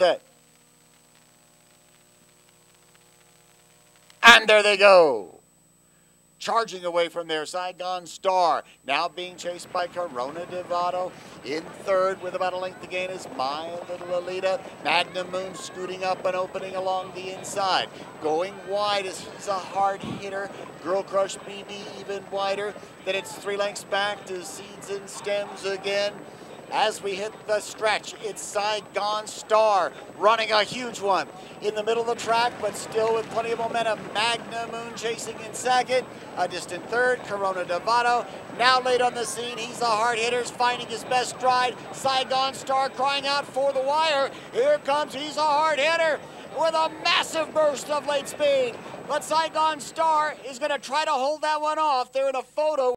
set. And there they go. Charging away from there Saigon Star. Now being chased by Corona Devato. In third with about a length to gain is My Little Alita. Magnum Moon scooting up and opening along the inside. Going wide as he's a hard hitter. Girl Crush BB even wider. Then it's three lengths back to Seeds and Stems again. As we hit the stretch, it's Saigon Star running a huge one in the middle of the track, but still with plenty of momentum. Magnum Moon chasing in second, a distant third. Corona Devato now late on the scene. He's a hard hitter, finding his best stride. Saigon Star crying out for the wire. Here comes, he's a hard hitter with a massive burst of late speed. But Saigon Star is going to try to hold that one off. They're in a photo.